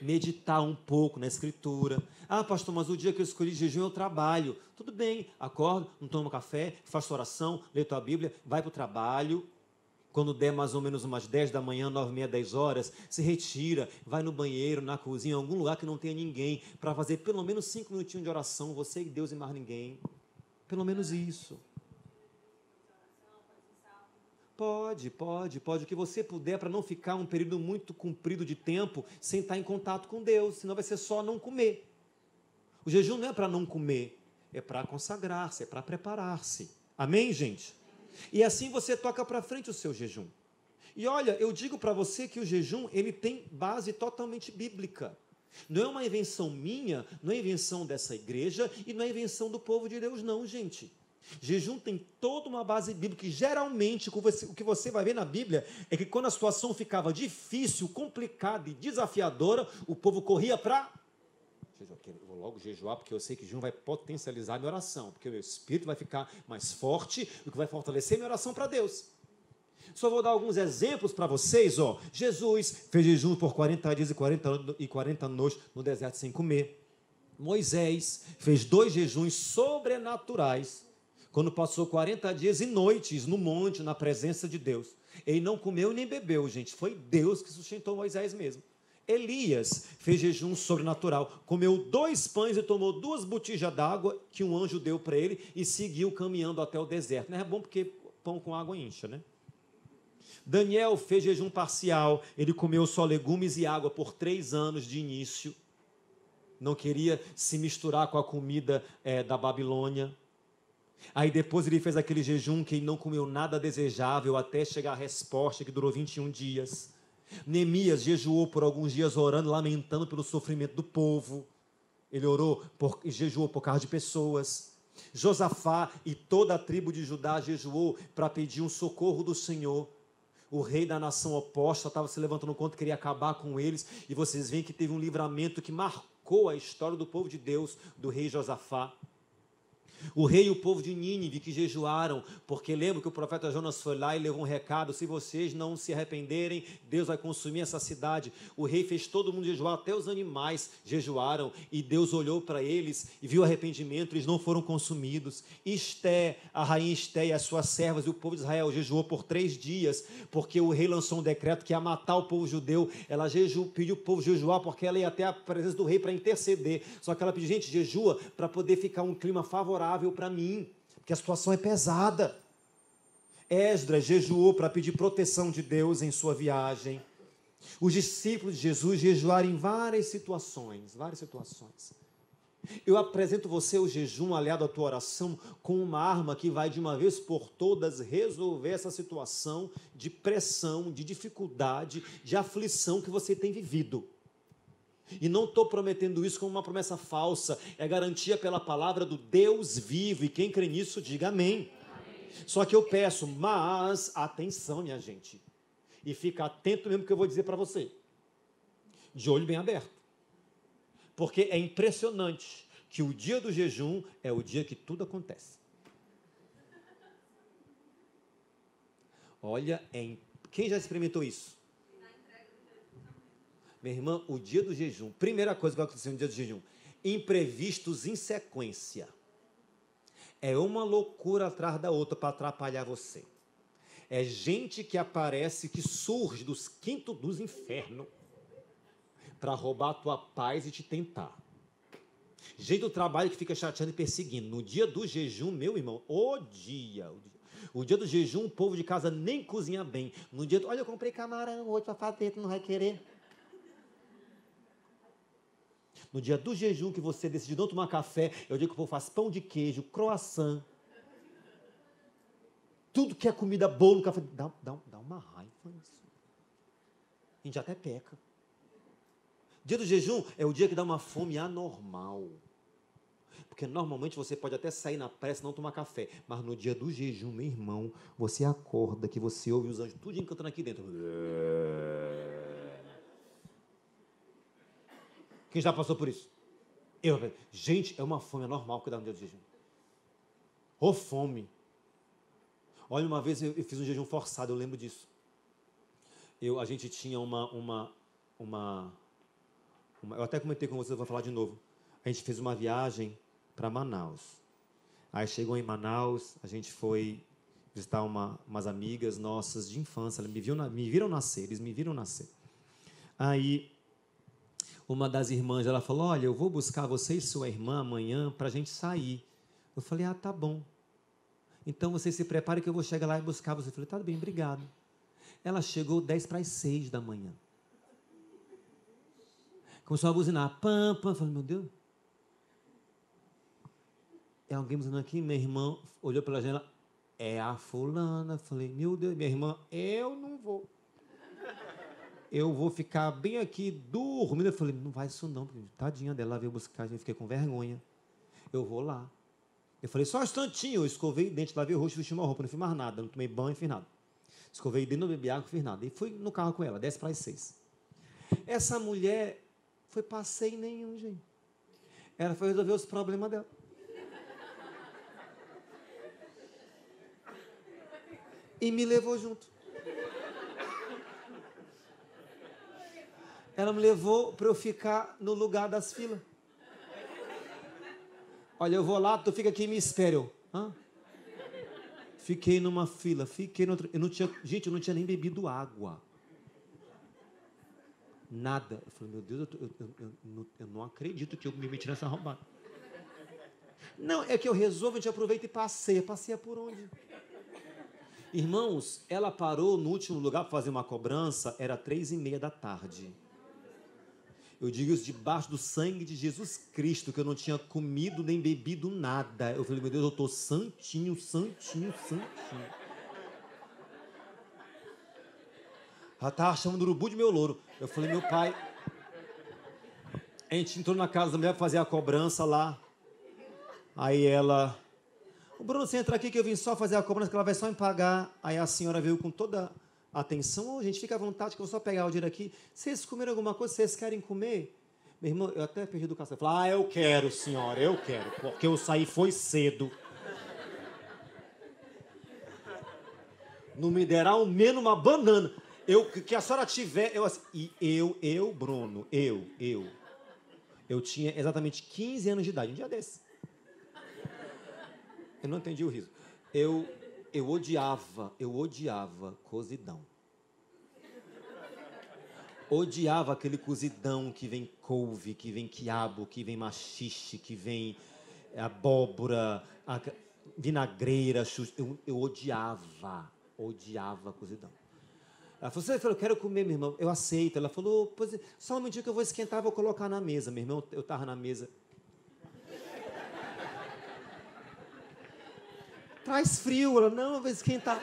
meditar um pouco na escritura. Ah, pastor, mas o dia que eu escolhi jejum eu trabalho. Tudo bem, acorda, não toma café, faça oração, lê tua Bíblia, vai para o trabalho. Quando der mais ou menos umas 10 da manhã, 9 e meia, 10 horas, se retira, vai no banheiro, na cozinha, em algum lugar que não tenha ninguém, para fazer pelo menos 5 minutinhos de oração, você e Deus e mais ninguém. Pelo menos isso. Pode, pode, pode, o que você puder para não ficar um período muito comprido de tempo sem estar em contato com Deus, senão vai ser só não comer. O jejum não é para não comer, é para consagrar-se, é para preparar-se. Amém, gente? E assim você toca para frente o seu jejum. E olha, eu digo para você que o jejum ele tem base totalmente bíblica. Não é uma invenção minha, não é invenção dessa igreja e não é invenção do povo de Deus, não, gente. Jejum tem toda uma base bíblica, e geralmente o que você vai ver na Bíblia é que quando a situação ficava difícil, complicada e desafiadora, o povo corria para. Eu vou logo jejuar, porque eu sei que jejum vai potencializar a minha oração, porque o meu espírito vai ficar mais forte, o que vai fortalecer minha oração para Deus. Só vou dar alguns exemplos para vocês. Ó. Jesus fez jejum por 40 dias e 40, e 40 noites no deserto sem comer. Moisés fez dois jejuns sobrenaturais quando passou 40 dias e noites no monte, na presença de Deus. Ele não comeu nem bebeu, gente. Foi Deus que sustentou Moisés mesmo. Elias fez jejum sobrenatural, comeu dois pães e tomou duas botijas d'água que um anjo deu para ele e seguiu caminhando até o deserto. Não é bom porque pão com água incha, né? Daniel fez jejum parcial, ele comeu só legumes e água por três anos de início. Não queria se misturar com a comida é, da Babilônia. Aí depois ele fez aquele jejum que ele não comeu nada desejável até chegar a resposta que durou 21 dias. Neemias jejuou por alguns dias orando, lamentando pelo sofrimento do povo. Ele orou por, jejuou por causa de pessoas. Josafá e toda a tribo de Judá jejuou para pedir um socorro do Senhor. O rei da nação oposta estava se levantando contra, queria acabar com eles. E vocês veem que teve um livramento que marcou a história do povo de Deus, do rei Josafá. O rei e o povo de Nínive que jejuaram, porque lembra que o profeta Jonas foi lá e levou um recado: se vocês não se arrependerem, Deus vai consumir essa cidade. O rei fez todo mundo jejuar, até os animais jejuaram, e Deus olhou para eles e viu arrependimento, eles não foram consumidos. Esté, a rainha Esté e as suas servas e o povo de Israel jejuou por três dias, porque o rei lançou um decreto que ia matar o povo judeu. Ela jeju, pediu o povo jejuar porque ela ia até a presença do rei para interceder. Só que ela pediu, gente, jejua para poder ficar um clima favorável favorável para mim, porque a situação é pesada. Esdras jejuou para pedir proteção de Deus em sua viagem. Os discípulos de Jesus jejuaram em várias situações, várias situações. Eu apresento você o jejum aliado à tua oração com uma arma que vai de uma vez por todas resolver essa situação de pressão, de dificuldade, de aflição que você tem vivido. E não estou prometendo isso como uma promessa falsa, é garantia pela palavra do Deus vivo, e quem crê nisso, diga amém. Só que eu peço, mas atenção, minha gente, e fica atento mesmo que eu vou dizer para você, de olho bem aberto, porque é impressionante que o dia do jejum é o dia que tudo acontece. Olha, é, quem já experimentou isso? Minha irmã, o dia do jejum, primeira coisa que vai acontecer no dia do jejum, imprevistos em sequência. É uma loucura atrás da outra para atrapalhar você. É gente que aparece, que surge dos quintos dos infernos para roubar a tua paz e te tentar. Gente do trabalho que fica chateando e perseguindo. No dia do jejum, meu irmão, o dia, o dia, o dia do jejum, o povo de casa nem cozinha bem. No dia do, olha, eu comprei camarão hoje para fazer, tu não vai querer. No dia do jejum que você decidiu não tomar café, eu digo que o povo faz pão de queijo, croissant. Tudo que é comida, bolo, café. Dá, dá, dá uma raiva isso. A gente até peca. Dia do jejum é o dia que dá uma fome anormal. Porque normalmente você pode até sair na pressa e não tomar café. Mas no dia do jejum, meu irmão, você acorda que você ouve os anjos tudo encantando aqui dentro. Quem já passou por isso? Eu, gente, é uma fome é normal dá no dia do jejum. Ô fome. Olha, uma vez eu, eu fiz um jejum forçado, eu lembro disso. Eu, a gente tinha uma, uma, uma, uma, Eu até comentei com vocês, vou falar de novo. A gente fez uma viagem para Manaus. Aí chegou em Manaus, a gente foi visitar uma, umas amigas nossas de infância. Elas me, viu, me viram nascer, eles me viram nascer. Aí uma das irmãs, ela falou: Olha, eu vou buscar você e sua irmã amanhã para a gente sair. Eu falei: Ah, tá bom. Então você se prepare que eu vou chegar lá e buscar você. Eu falei: Tá bem, obrigado. Ela chegou 10 para as 6 da manhã. Começou a buzinar. Pam, pam. Eu falei: Meu Deus. É alguém buzinando aqui? Meu irmão olhou pela janela. É a fulana. Eu falei: Meu Deus, minha irmã, eu não vou. Eu vou ficar bem aqui dormindo. Eu falei, não vai isso não, tadinha dela, ela veio buscar, eu fiquei com vergonha. Eu vou lá. Eu falei, só um instantinho, eu escovei o dente, lavei o rosto, vesti uma roupa, não fiz mais nada, não tomei banho, não fiz nada. Escovei o dente, não bebi água, não fiz nada. E fui no carro com ela, desce para as seis. Essa mulher foi passeio nenhum, gente. Ela foi resolver os problemas dela. E me levou junto. Ela me levou para eu ficar no lugar das filas. Olha, eu vou lá, tu fica aqui e me espera. Hã? Fiquei numa fila, fiquei no outro. Eu não tinha, gente, eu não tinha nem bebido água. Nada. Eu falei, meu Deus, eu, eu, eu, eu não acredito que eu me meti nessa roubada. Não, é que eu resolvo, a gente aproveita e passeia. Passeia por onde? Irmãos, ela parou no último lugar para fazer uma cobrança, era três e meia da tarde. Eu digo isso debaixo do sangue de Jesus Cristo, que eu não tinha comido nem bebido nada. Eu falei, meu Deus, eu estou santinho, santinho, santinho. Ela estava chamando o urubu de meu louro. Eu falei, meu pai. A gente entrou na casa da mulher para fazer a cobrança lá. Aí ela. O Bruno, você entra aqui que eu vim só fazer a cobrança, que ela vai só me pagar. Aí a senhora veio com toda atenção, gente, fica à vontade que eu vou só pegar o dinheiro aqui. Vocês comeram alguma coisa, vocês querem comer? Meu irmão, eu até perdi do. Eu falei, ah, eu quero, senhora, eu quero, porque eu saí foi cedo. Não me deram ao menos uma banana. Eu, que a senhora tiver, eu assim, e eu, eu, Bruno, eu, eu, eu tinha exatamente 15 anos de idade, um dia desse. Eu não entendi o riso. Eu eu odiava, eu odiava cozidão. Odiava aquele cozidão que vem couve, que vem quiabo, que vem machixe, que vem abóbora, vinagreira, eu, eu odiava, odiava cozidão. Ela falou, você falou, quero comer, meu irmão. Eu aceito. Ela falou, pois, é, só um minutinho que eu vou esquentar, vou colocar na mesa. Meu irmão, eu estava na mesa. Traz frio. Ela, não, vai esquentar.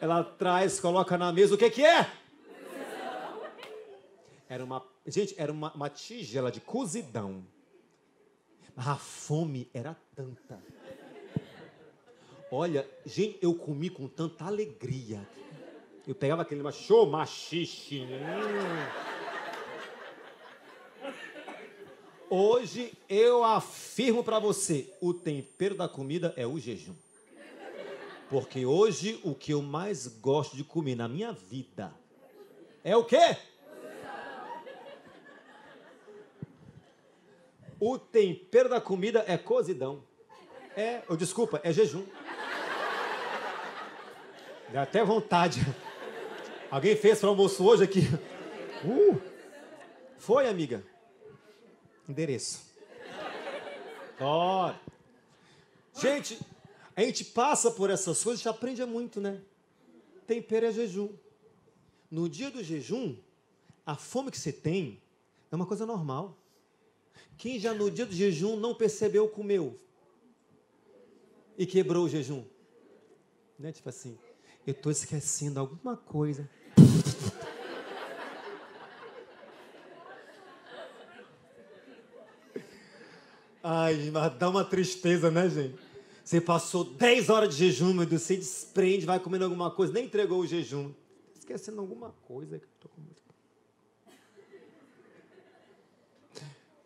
Ela traz, coloca na mesa. O que, que é? Era uma. Gente, era uma, uma tigela de cozidão. Mas a fome era tanta. Olha, gente, eu comi com tanta alegria. Eu pegava aquele macho machixe. Hoje eu afirmo para você, o tempero da comida é o jejum. Porque hoje o que eu mais gosto de comer na minha vida é o quê? O tempero da comida é cozidão. É, oh, desculpa, é jejum. Dá até vontade. Alguém fez para almoço hoje aqui? Uh, foi, amiga? Endereço. Ora. Gente, a gente passa por essas coisas, a gente aprende muito, né? Tempero é jejum. No dia do jejum, a fome que você tem é uma coisa normal. Quem já no dia do jejum não percebeu, comeu e quebrou o jejum? Né? Tipo assim, eu estou esquecendo alguma coisa. Ai, mas dá uma tristeza, né, gente? Você passou 10 horas de jejum, meu Deus, você desprende, vai comendo alguma coisa, nem entregou o jejum. Esquecendo alguma coisa que eu tô com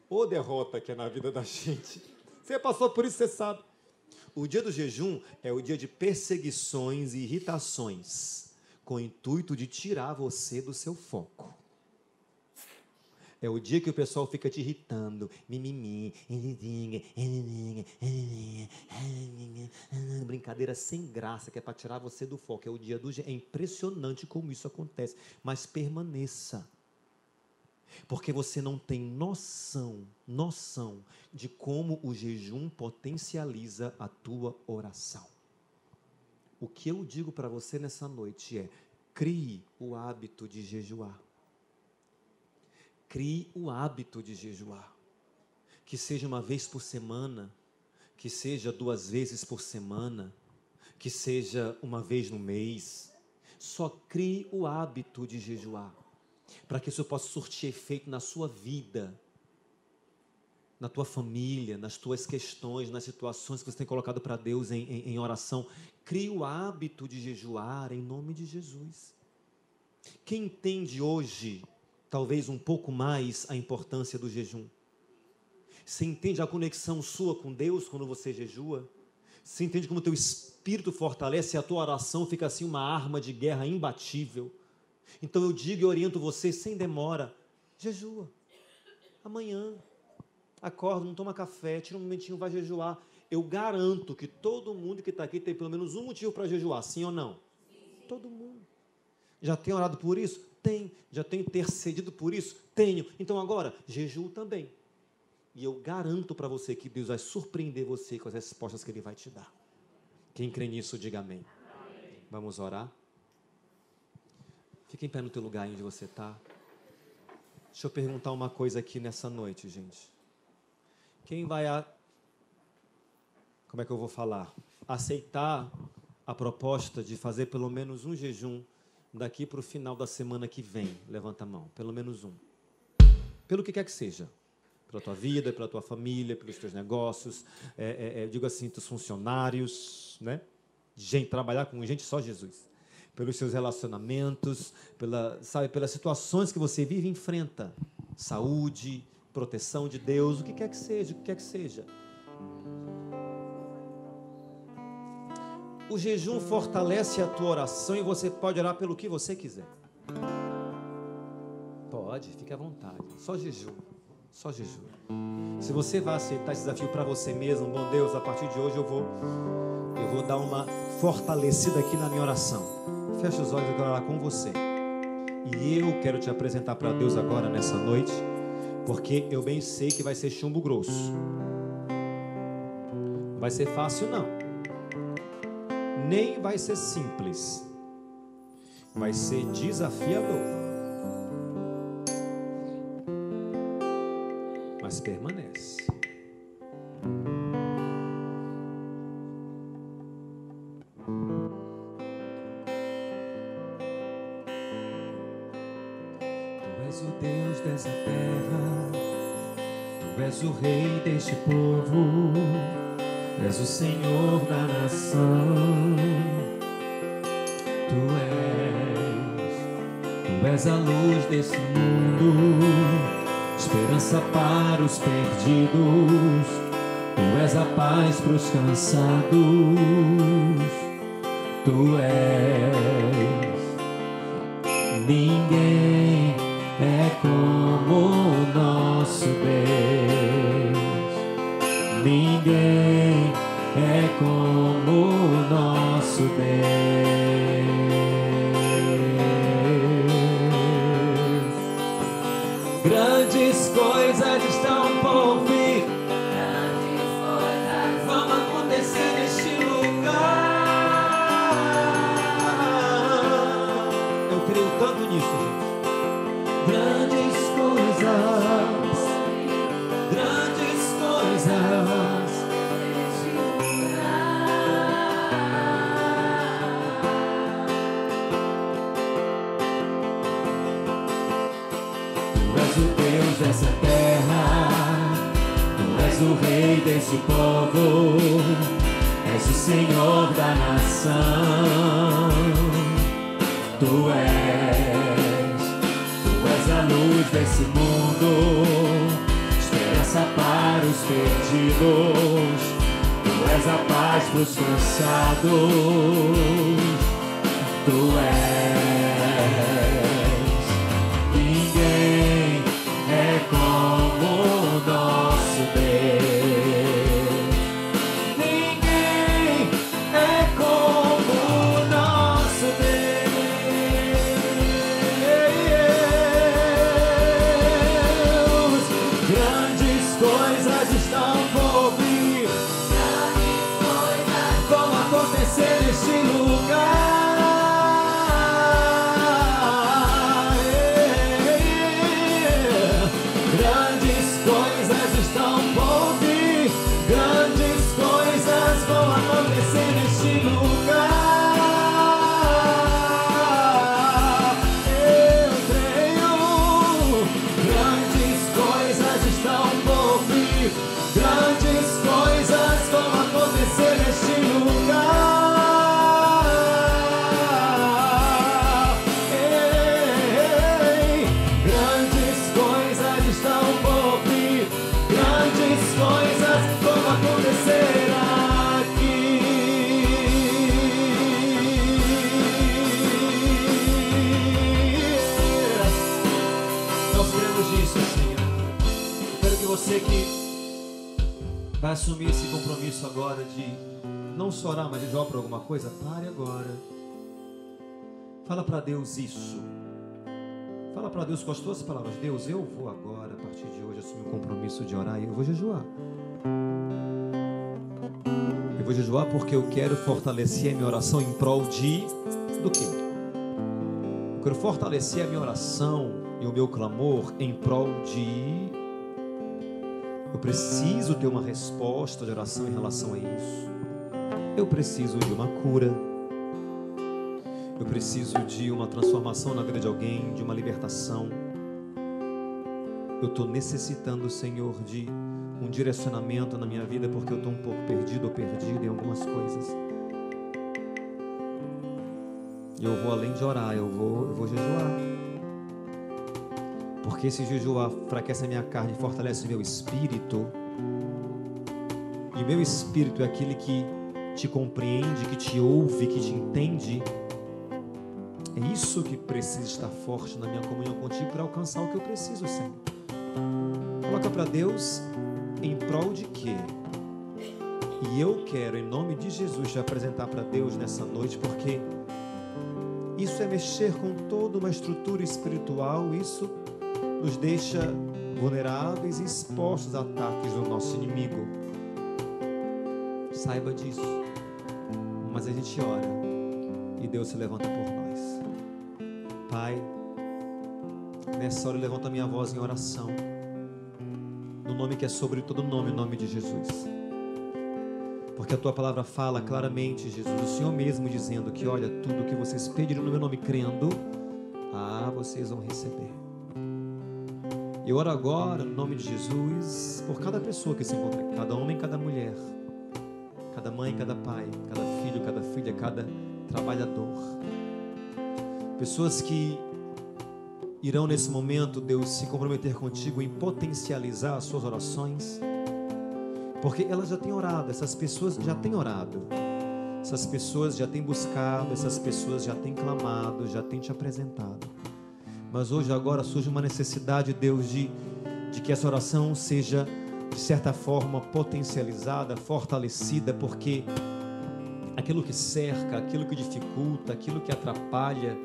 Ô derrota que é na vida da gente. Você passou por isso, você sabe. O dia do jejum é o dia de perseguições e irritações, com o intuito de tirar você do seu foco. É o dia que o pessoal fica te irritando. Mimimi, brincadeira sem graça, que é para tirar você do foco. É o dia do É impressionante como isso acontece. Mas permaneça. Porque você não tem noção, noção de como o jejum potencializa a tua oração. O que eu digo para você nessa noite é: crie o hábito de jejuar. Crie o hábito de jejuar. Que seja uma vez por semana, que seja duas vezes por semana, que seja uma vez no mês. Só crie o hábito de jejuar, para que isso possa surtir efeito na sua vida, na tua família, nas tuas questões, nas situações que você tem colocado para Deus em, em, em oração. Crie o hábito de jejuar em nome de Jesus. Quem entende hoje, talvez um pouco mais, a importância do jejum? Você entende a conexão sua com Deus quando você jejua? Você entende como o teu espírito fortalece e a tua oração fica assim uma arma de guerra imbatível? Então eu digo e oriento você sem demora: jejua. Amanhã. Acorda, não toma café, tira um momentinho, vai jejuar. Eu garanto que todo mundo que está aqui tem pelo menos um motivo para jejuar, sim ou não? Sim. Todo mundo. Já tem orado por isso? Tem. Já tem intercedido por isso? Tenho. Então agora, jejuo também. E eu garanto para você que Deus vai surpreender você com as respostas que Ele vai te dar. Quem crê nisso, diga amém. amém. Vamos orar? Fique em pé no teu lugar onde você está. Deixa eu perguntar uma coisa aqui nessa noite, gente. Quem vai a... Como é que eu vou falar? Aceitar a proposta de fazer pelo menos um jejum daqui para o final da semana que vem? Levanta a mão. Pelo menos um. Pelo que quer que seja pela tua vida, pela tua família, pelos teus negócios, é, é, é, digo assim, teus funcionários, né? Gente, trabalhar com gente só Jesus. Pelos seus relacionamentos, pela, sabe, pelas situações que você vive e enfrenta. Saúde, proteção de Deus, o que quer que seja, o que quer que seja. O jejum fortalece a tua oração e você pode orar pelo que você quiser. Pode, fique à vontade. Só jejum. Só jejum. Se você vai aceitar esse desafio para você mesmo, bom Deus, a partir de hoje eu vou eu vou dar uma fortalecida aqui na minha oração. Feche os olhos, quero orar com você. E eu quero te apresentar para Deus agora nessa noite, porque eu bem sei que vai ser chumbo grosso. Vai ser fácil não. Nem vai ser simples. Vai ser desafiador. mas permanece. És o Senhor da nação. Tu és, Tu és a luz desse mundo esperança para os perdidos, tu és a paz para os cansados, tu és. Ninguém é como o nosso Deus, ninguém como nosso Deus. Grandes coisas o rei desse povo, és o Senhor da nação. Tu és, tu és a luz desse mundo, esperança para os perdidos. Tu és a paz para os cansados. Tu és. Palavras. Deus, eu vou agora, a partir de hoje, assumir o compromisso de orar e eu vou jejuar. Eu vou jejuar porque eu quero fortalecer a minha oração em prol de do quê? Eu quero fortalecer a minha oração e o meu clamor em prol de eu preciso ter uma resposta de oração em relação a isso. Eu preciso de uma cura. Eu preciso de uma transformação na vida de alguém, de uma libertação. Eu estou necessitando, Senhor, de um direcionamento na minha vida porque eu estou um pouco perdido ou perdido em algumas coisas. E eu vou além de orar, eu vou, eu vou jejuar. Porque esse jejuar enfraquece a minha carne, fortalece o meu espírito. E o meu espírito é aquele que te compreende, que te ouve, que te entende é isso que precisa estar forte na minha comunhão contigo para alcançar o que eu preciso, Senhor. Coloca para Deus em prol de quê? E eu quero, em nome de Jesus, te apresentar para Deus nessa noite, porque isso é mexer com toda uma estrutura espiritual, isso nos deixa vulneráveis e expostos a ataques do nosso inimigo. Saiba disso. Mas a gente ora e Deus se levanta por nós. Pai, nessa hora eu levanto a minha voz em oração, no nome que é sobre todo nome, o nome de Jesus. Porque a tua palavra fala claramente, Jesus, o Senhor mesmo dizendo que, olha, tudo que vocês pedirem no meu nome, crendo, ah, vocês vão receber. Eu oro agora, no nome de Jesus, por cada pessoa que se encontra cada homem, cada mulher, cada mãe, cada pai, cada filho, cada filha, cada trabalhador. Pessoas que irão nesse momento, Deus, se comprometer contigo em potencializar as suas orações, porque elas já têm orado, essas pessoas já têm orado, essas pessoas já têm buscado, essas pessoas já têm clamado, já têm te apresentado. Mas hoje, agora, surge uma necessidade, Deus, de, de que essa oração seja, de certa forma, potencializada, fortalecida, porque aquilo que cerca, aquilo que dificulta, aquilo que atrapalha,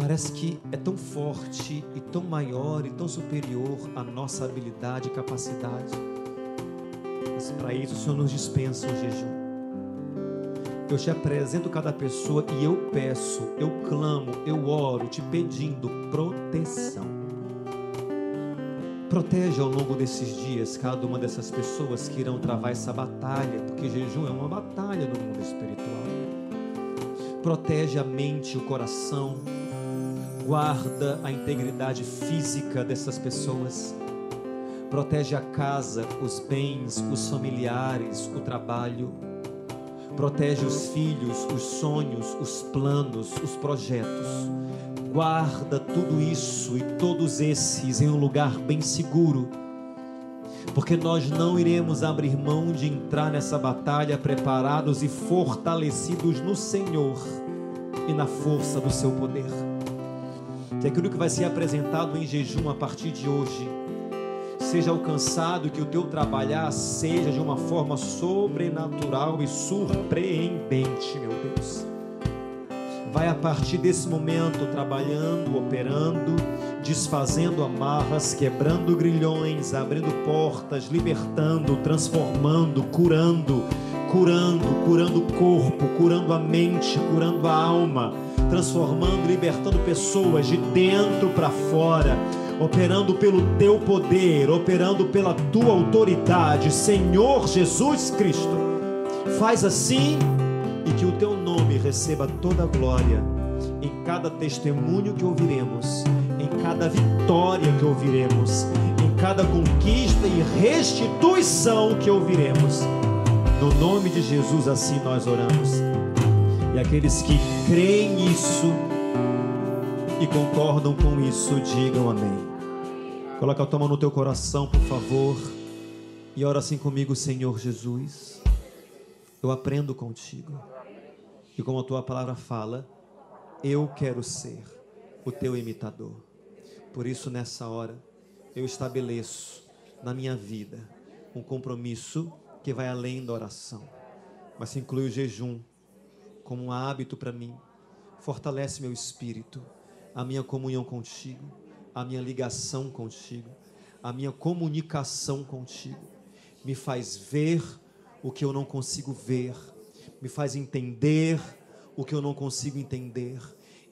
parece que é tão forte e tão maior e tão superior à nossa habilidade e capacidade. Mas para isso o Senhor nos dispensa o jejum. Eu te apresento cada pessoa e eu peço, eu clamo, eu oro, te pedindo proteção. Protege ao longo desses dias cada uma dessas pessoas que irão travar essa batalha, porque jejum é uma batalha no mundo espiritual. Protege a mente, o coração, guarda a integridade física dessas pessoas, protege a casa, os bens, os familiares, o trabalho, protege os filhos, os sonhos, os planos, os projetos. Guarda tudo isso e todos esses em um lugar bem seguro, porque nós não iremos abrir mão de entrar nessa batalha preparados e fortalecidos no Senhor e na força do seu poder que aquilo que vai ser apresentado em jejum a partir de hoje seja alcançado, que o teu trabalhar seja de uma forma sobrenatural e surpreendente, meu Deus. Vai a partir desse momento trabalhando, operando, desfazendo amarras, quebrando grilhões, abrindo portas, libertando, transformando, curando, curando, curando o corpo, curando a mente, curando a alma transformando, libertando pessoas de dentro para fora, operando pelo teu poder, operando pela tua autoridade, Senhor Jesus Cristo. Faz assim e que o teu nome receba toda a glória em cada testemunho que ouviremos, em cada vitória que ouviremos, em cada conquista e restituição que ouviremos. No nome de Jesus, assim nós oramos. Aqueles que creem nisso e concordam com isso, digam amém. Coloca a tua mão no teu coração, por favor, e ora assim comigo, Senhor Jesus. Eu aprendo contigo. E como a tua palavra fala, eu quero ser o teu imitador. Por isso, nessa hora, eu estabeleço na minha vida um compromisso que vai além da oração mas inclui o jejum como um hábito para mim. Fortalece meu espírito, a minha comunhão contigo, a minha ligação contigo, a minha comunicação contigo. Me faz ver o que eu não consigo ver, me faz entender o que eu não consigo entender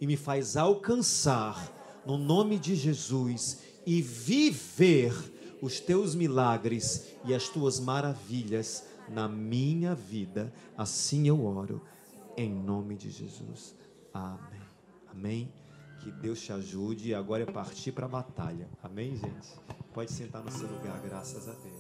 e me faz alcançar no nome de Jesus e viver os teus milagres e as tuas maravilhas na minha vida. Assim eu oro, em nome de Jesus. Amém. Amém. Que Deus te ajude agora é partir para a batalha. Amém, gente? Pode sentar no seu lugar, graças a Deus.